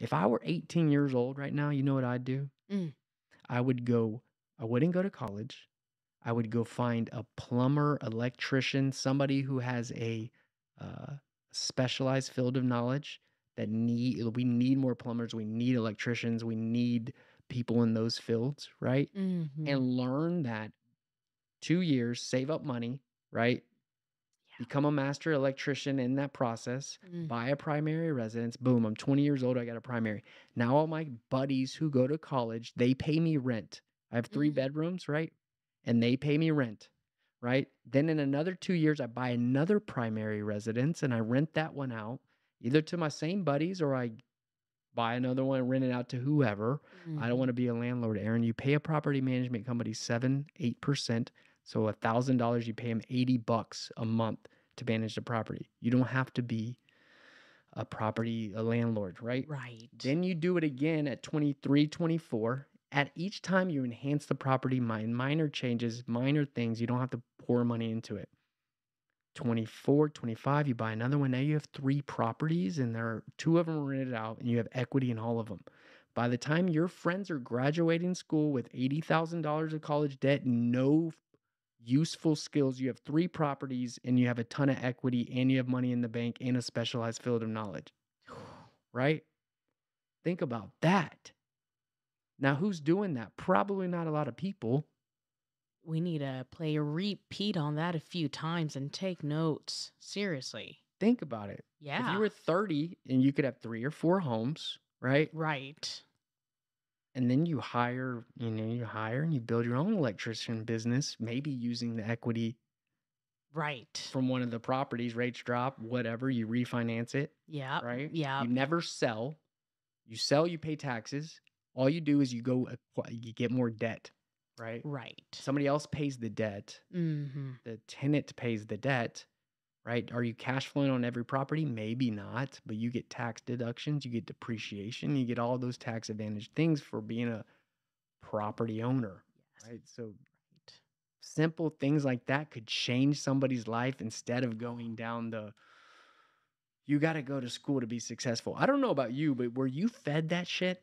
If I were 18 years old right now, you know what I'd do? Mm. I would go, I wouldn't go to college. I would go find a plumber, electrician, somebody who has a uh, specialized field of knowledge that need we need more plumbers, we need electricians, we need people in those fields, right? Mhm. And learn that 2 years, save up money, right? Become a master electrician in that process, Mm. buy a primary residence. Boom, I'm 20 years old, I got a primary. Now all my buddies who go to college, they pay me rent. I have 3 Mhm. bedrooms, right? And they pay me rent, right? Then in another 2 years I buy another primary residence and I rent that one out either to my same buddies or I buy another one and rent it out to whoever. I don't Mhm. want to be a landlord, Aaron. You pay a property management company 7, 8%. So a $1,000 you pay him 80 bucks a month to manage the property. You don't have to be a property a landlord, right? Right. Then you do it again at 23, 24. At each time you enhance the property, mi- minor changes, minor things. You don't have to pour money into it. 24, 25, you buy another one. Now you have three properties and there are two of them are rented out and you have equity in all of them. By the time your friends are graduating school with $80,000 of college debt, no useful skills, you have three properties and you have a ton of equity and you have money in the bank and a specialized field of knowledge, right? Think about that. Now, who's doing that? Probably not a lot of people. We need to play a repeat on that a few times and take notes. Seriously. Think about it. Yeah. If you were 30 and you could have three or four homes, right? right. And then you hire, you know, you hire and you build your own electrician business, maybe using the equity Right. from one of the properties, rates drop, whatever, you refinance it, Yeah. right? Yeah. You never sell. You sell, you pay taxes. All you do is you go, you get more debt, right? Right. Somebody else pays the debt. Mm-hmm. The tenant pays the debt, right? Are you cash flowing on every property? Maybe not, but you get tax deductions, you get depreciation, you get all those tax advantage things for being a property owner, Yes. right? So Right. simple things like that could change somebody's life instead of going down the you got to go to school to be successful. I don't know about you, but were you fed that shit?